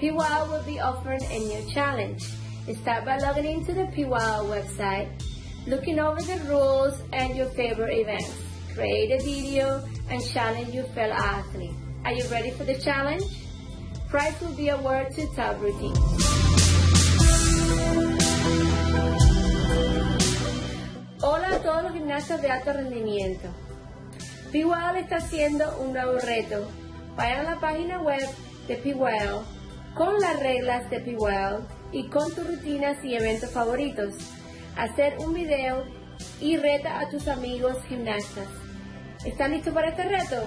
PYL will be offering a new challenge. Start by logging into the PYL website, looking over the rules and your favorite events. Create a video and challenge your fellow athlete. Are you ready for the challenge? Prize will be awarded to top routine. Hola a todos los gimnastas de alto rendimiento. PYL está haciendo un nuevo reto. Vayan a la página web de PWell, con las reglas de PWell y con tus rutinas y eventos favoritos. Hacer un video y reta a tus amigos gimnastas. ¿Están listos para este reto?